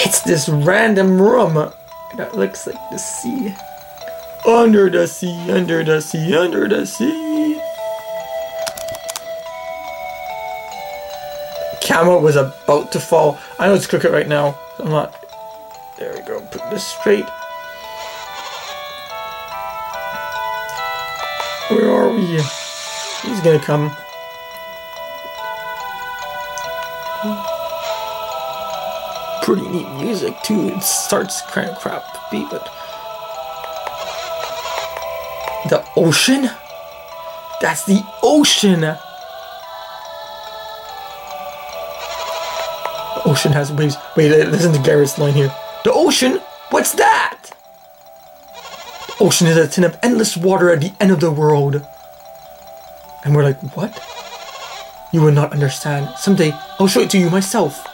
It's this random room that looks like the sea. Under the sea, under the sea, under the sea. Camera was about to fall. I know it's crooked right now. So I'm not. There we go. Put this straight. Where are we? He's gonna come. Pretty neat music too. It starts kind of crap but the ocean. That's the ocean. The ocean has waves. Wait, listen to Garet's line here. The ocean? What's that? The ocean is a tin of endless water at the end of the world. And we're like, what? You will not understand. Someday, I'll show it to you myself.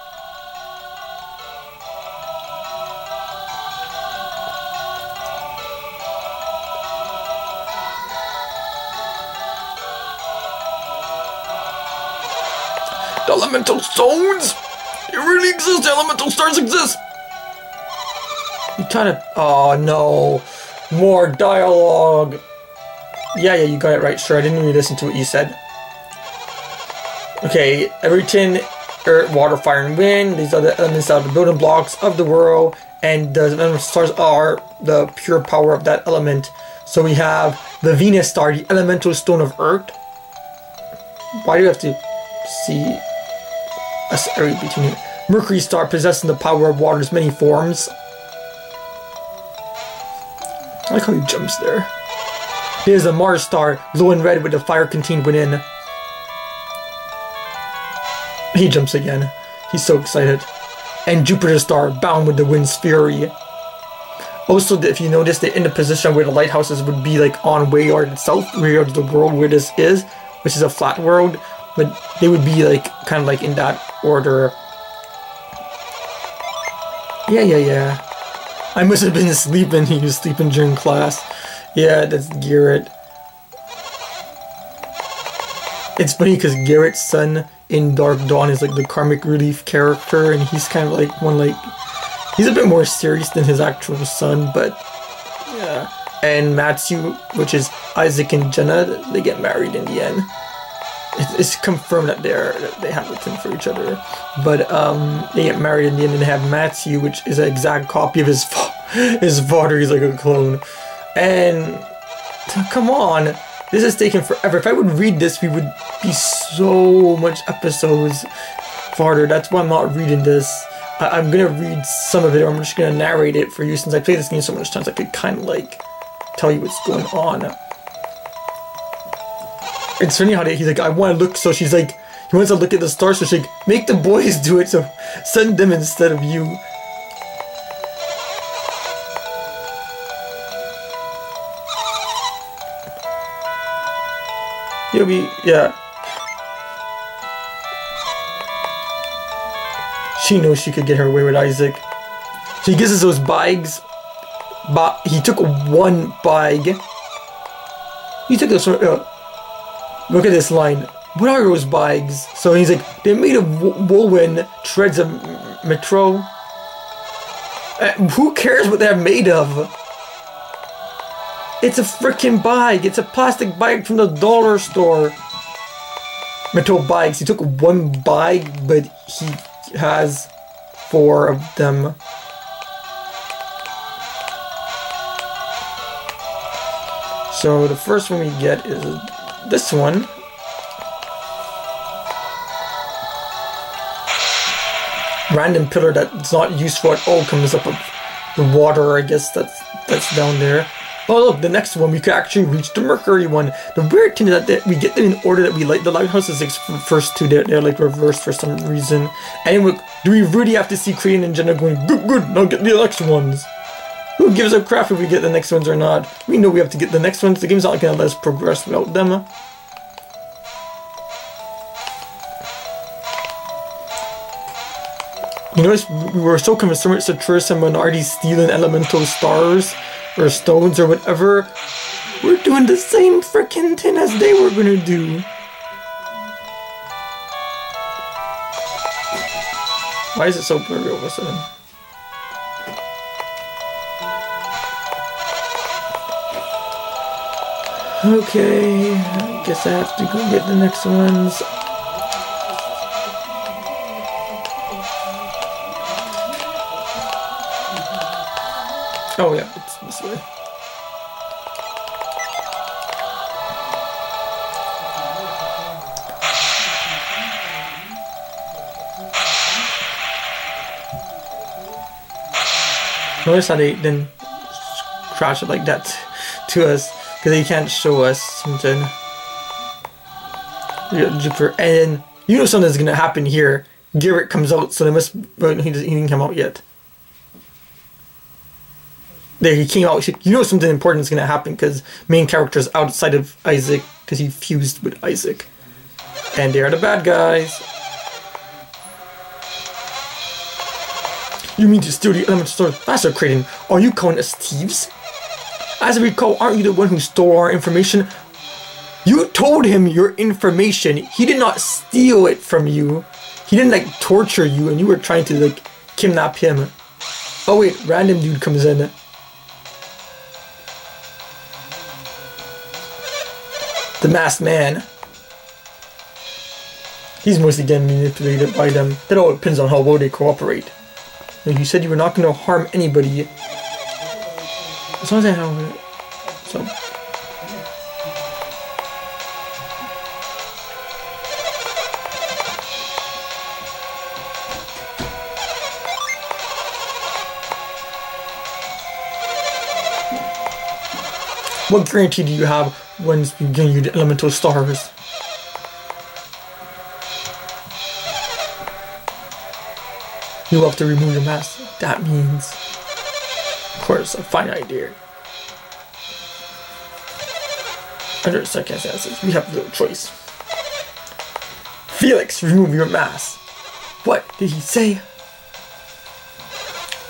Elemental stones! It really exists! Elemental stars exist! You kind of. Oh no. More dialogue. Yeah, yeah, you got it right. Sure, I didn't really listen to what you said. Okay, everything, earth, water, fire, and wind. These are the elements that are the building blocks of the world, and the elemental stars are the pure power of that element. So we have the Venus star, the elemental stone of Earth. Why do you have to see a area between it? Mercury star possessing the power of water's many forms. I like how he jumps there. Here's a Mars star, blue and red with the fire contained within. He jumps again. He's so excited. And Jupiter star, bound with the wind's fury. Also, if you notice, they're in the position where the lighthouses would be like on Weyard itself, Weyard the world where this is, which is a flat world, but they would be like kind of like in that order. Yeah, yeah, yeah. I must have been sleeping. He was sleeping during class. Yeah, that's Garet. It's funny because Garet's son in Dark Dawn is like the karmic relief character, and he's kind of like one like he's a bit more serious than his actual son, but yeah. And Matthew, which is Isaac and Jenna, they get married in the end. It's, confirmed that they're they have a thing for each other, but um, they get married in the end, and they have Matthew, which is an exact copy of his fa- his father. He's like a clone, and come on, this is taking forever. If I would read this, we would be so much episodes farther. That's why I'm not reading this. I- am gonna read some of it, or I'm just gonna narrate it for you since I played this game so much times. I could kind of like tell you what's going on. It's funny how he's like, I want to look. So she's like, he wants to look at the stars. So she's like, make the boys do it. So send them instead of you. You'll be, yeah. She knows she could get her way with Isaac. So he gives us those bags. But he took one bag. He took this. Uh, look at this line. What are those bags? So he's like, they're made of woven threads of mythril. Uh, who cares what they're made of? It's a freaking bag. It's a plastic bag from the dollar store. Mythril bags. He took one bag, but he has four of them. So the first one we get is this one. Random pillar that's not useful at all comes up with the water, I guess that's that's down there. Oh look, the next one we could actually reach the Mercury one. The weird thing is that we get them in order that we like. The lighthouse is like first two, they're, they're like reversed for some reason. Anyway, do we really have to see Kraden and Jenna going good, good? Now get the next ones. Who gives a crap if we get the next ones or not? We know we have to get the next ones. The game's not gonna let us progress without them. You notice we were so concerned with Saturos and Menardi stealing elemental stars or stones or whatever. We're doing the same freaking thing as they were gonna do. Why is it so blurry all of a sudden? Okay, I guess I have to go get the next ones. Oh yeah, it's this way. Notice how they then crash it like that to us because they can't show us something. And you know something's gonna happen here. Garet comes out, so they must. But he, doesn't, he didn't come out yet. There, he came out. You know something important is gonna happen because main character's outside of Isaac because he fused with Isaac, and they are the bad guys. You mean to steal the element store? Master Kraden, are you calling us thieves? As I recall, aren't you the one who stole our information? You told him your information. He did not steal it from you. He didn't like torture you and you were trying to like kidnap him. Oh wait, random dude comes in. The masked man. He's mostly getting manipulated by them. That all depends on how well they cooperate. You said you were not going to harm anybody. As long as I have it. So. What guarantee do you have when you the elemental stars? You have to remove your mask. That means, course, a fine idea. Under circumstances, we have little choice. Felix, remove your mask. What did he say?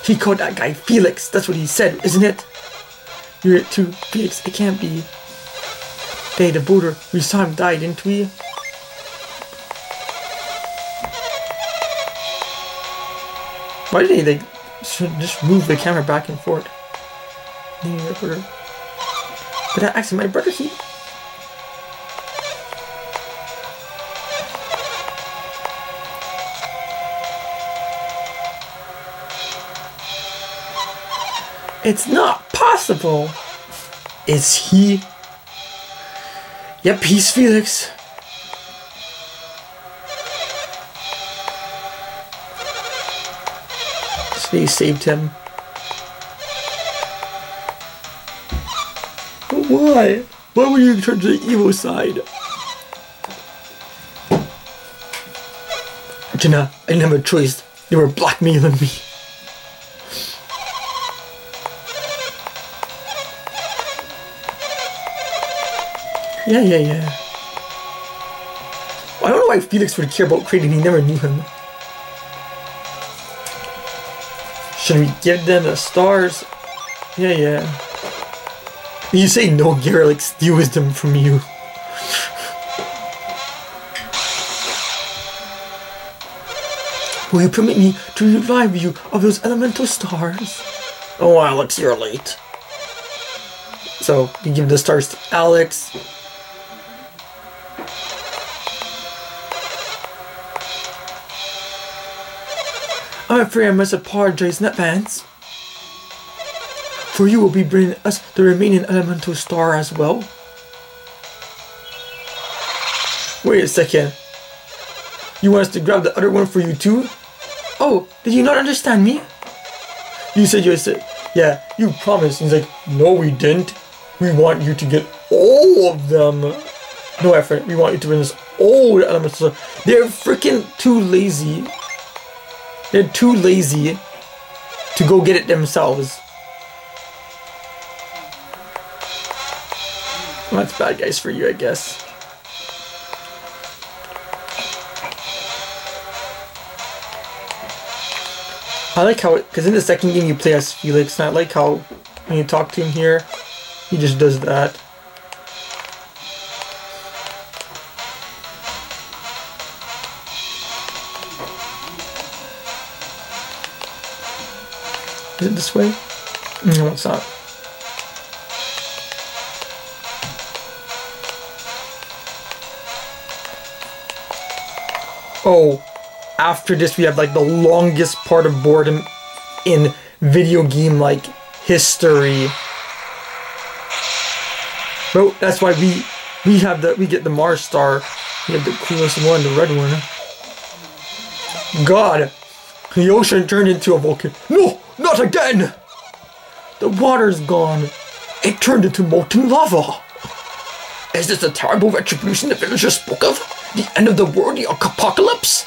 He called that guy Felix. That's what he said, isn't it? You're it too, Felix. It can't be. They, the border, we saw him die, didn't we? Why did they just move the camera back and forth? But that actually, my brother, he. It's not possible. Is he? Yep, he's Felix. They saved him. But why? Why were you turned to the evil side? Jenna, I didn't have a choice. Were blackmailing me. Yeah, yeah, yeah. I don't know why Felix would care about Kraden. He never knew him. Should we give them the stars? Yeah, yeah. You say no, like steals them from you. Will you permit me to revive you of those elemental stars? Oh, Alex, you're late. So, we give the stars to Alex. I'm afraid I must apologize in advance. For you will be bringing us the remaining elemental star as well. Wait a second. You want us to grab the other one for you too? Oh, did you not understand me? You said you said, yeah, you promised. He's like, no, we didn't. We want you to get all of them. No effort. We want you to bring us all the elemental stars. They're freaking too lazy they're too lazy to go get it themselves. Well, that's bad guys for you, I guess. I like how, because in the second game you play as Felix, and I like how when you talk to him here, he just does that. Is it this way? No, it's not. Oh, after this we have like the longest part of boredom in video game like history. But that's why we we have the we get the Mars star. We have the coolest one, the red one. God, the ocean turned into a volcano. No! Not again! The water's gone. It turned into molten lava. Is this the terrible retribution the villagers spoke of? The end of the world, the apocalypse?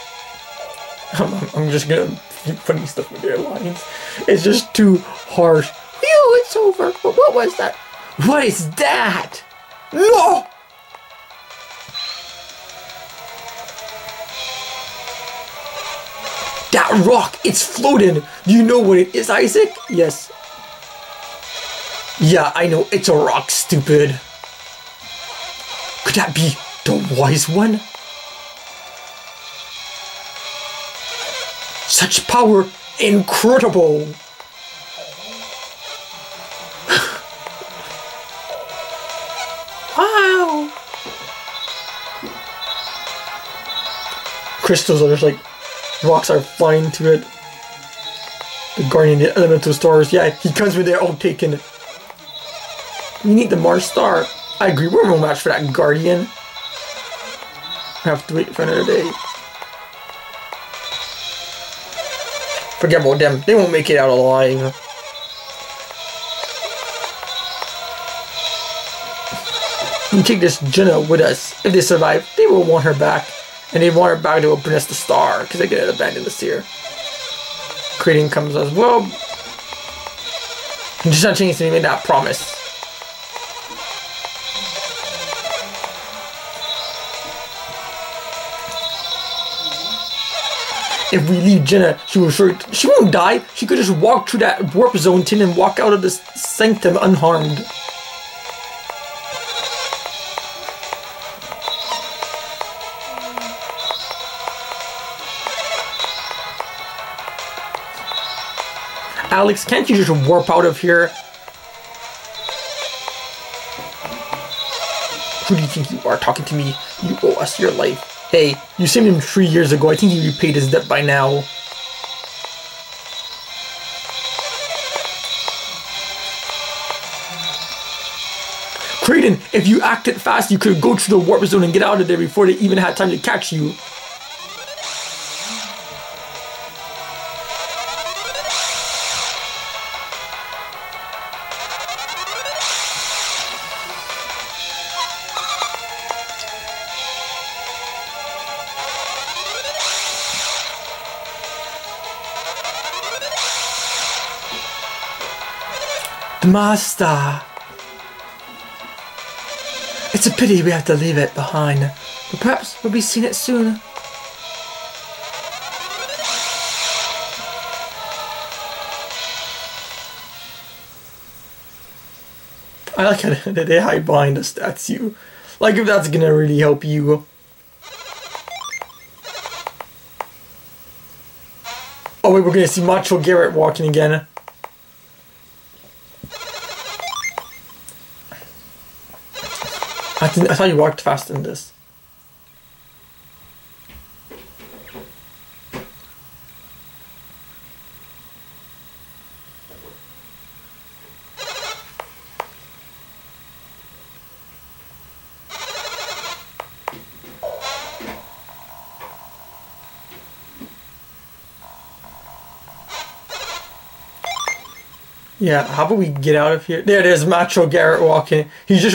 I'm, I'm just gonna keep funny stuff in their lines. It's just too harsh. Phew, it's over. What was that? What is that? No! That rock, it's floating. Do you know what it is, Isaac? Yes. Yeah, I know, it's a rock, stupid. Could that be the wise one? Such power, incredible! wow! Crystals are just like rocks are flying to it. The guardian, the elemental stars. Yeah, he comes with their all taken. We need the Mars star. I agree, we're no match for that guardian. I have to wait for another day. Forget about them. They won't make it out alive. We take this Jenna with us. If they survive, they will want her back. And they want her back to open us the star, because they get it abandoned this year. Creating comes as well. I'm Just not changing to made that promise. if we leave Jenna, she will sure she won't die. She could just walk through that warp zone tin and walk out of this sanctum unharmed. Alex, can't you just warp out of here? Who do you think you are talking to me? You owe us your life. Hey, you saved him three years ago. I think he repaid his debt by now. Kraden, if you acted fast, you could go to the warp zone and get out of there before they even had time to catch you. Master! It's a pity we have to leave it behind, but perhaps we'll be seeing it soon. I like how they hide behind a statue. Like if that's gonna really help you. Oh wait, we're gonna see Macho Garet walking again. I, thought you walked fast in this. Yeah, how about we get out of here? There it is, Macho Garet walking. He's just